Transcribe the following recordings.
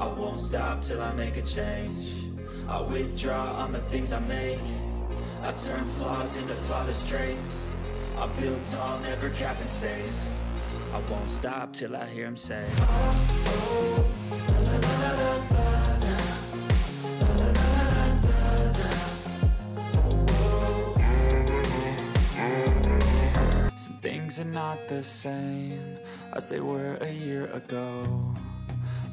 I won't stop till I make a change. I withdraw on the things I make. I turn flaws into flawless traits. I build tall, never capped in space. I won't stop till I hear him say. Some things are not the same As they were a year ago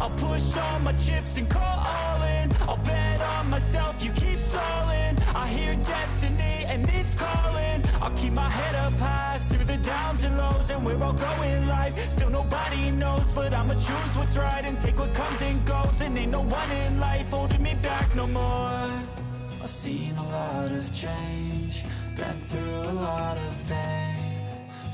I'll push all my chips and call all in. I'll bet on myself, you keep stalling. I hear destiny and it's calling. I'll keep my head up high through the downs and lows And we're all going life, still nobody knows But I'ma choose what's right and take what comes and goes. And ain't no one in life holding me back no more. I've seen a lot of change Been through a lot of pain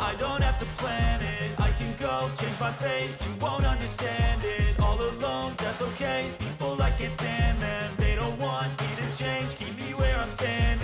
I don't have to plan it. I can go, change my fate, you won't understand it. All alone, that's okay, people I can't stand them. They don't want me to change, keep me where I'm standing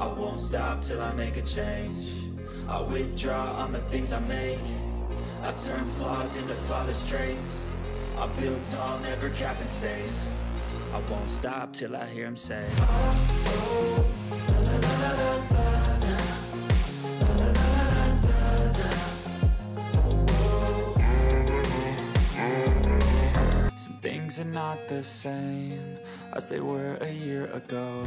I won't stop till I make a change. I withdraw on the things I make. I turn flaws into flawless traits. I build tall, never capped in space. I won't stop till I hear him say. Some things are not the same as they were a year ago.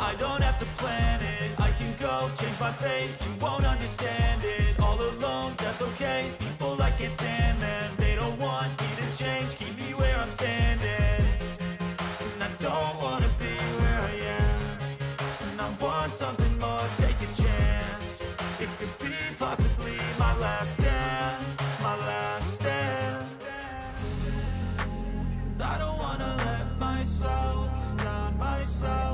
I don't have to plan it. I can go, change my fate, you won't understand it. All alone, that's okay, people I can't stand them. They don't want me to change, keep me where I'm standing. And I don't wanna be where I am. And I want something more, take a chance. It could be possibly my last dance. My last dance. I don't wanna let myself down, myself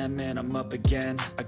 a.m. and I'm up again I